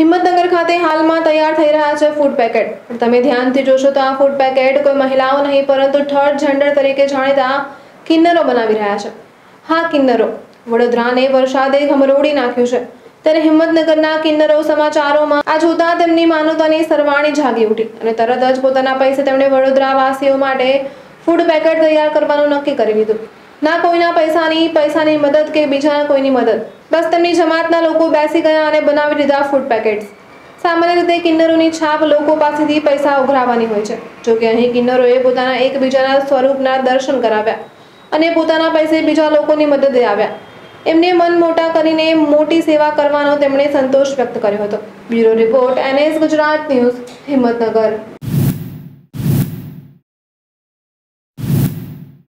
હિંમતનગર ખાતે હાલમાં તૈયાર થઈ રહ્યા છે ફૂડ પેકેટ તમે ધ્યાનથી જોશો તો આ ફૂડ પેકેટ કોઈ મહિલાઓ નહીં, પરંતુ થર્ડ જેન્ડર તરીકે જાણીતા કિન્નરો બનાવી રહ્યા છે. હા, કિન્નરો. વડોદરાને વરસાદે ઘમરોડી નાખ્યું છે. ત્યારે હિંમતનગરના કિન્નરો સમાચારોમાં આ જોતા તેમની માનવતાની સરવાણી જાગી ઉઠી અને તરત જ પોતાના પૈસે તેમણે વડોદરાવાસીઓ માટે ફૂડ પેકેટ તૈયાર કરવાનું નક્કી કરી દીધું. ના કોઈના પૈસાની પૈસાની મદદ કે બીજાના કોઈની મદદ. બસ તેમની જમાતના લોકો બેસી ગયા અને બનાવી દીધા ફૂડ પેકેટ્સ સામાન્ય રીતે કિન્નરોની છાપ લોકો પાસેથી પૈસા ઉઘરાવવાની હોય છે. જોકે અહીં કિન્નરોએ પોતાના એકબીજાના સ્વરૂપના દર્શન કરાવ્યા અને પોતાના પૈસે બીજા લોકોની મદદે આવ્યા. એમને મન મોટા કરીને મોટી સેવા કરવાનો તેમણે સંતોષ વ્યક્ત કર્યો હતો. Bureau report NS Gujarat news Himmatnagar.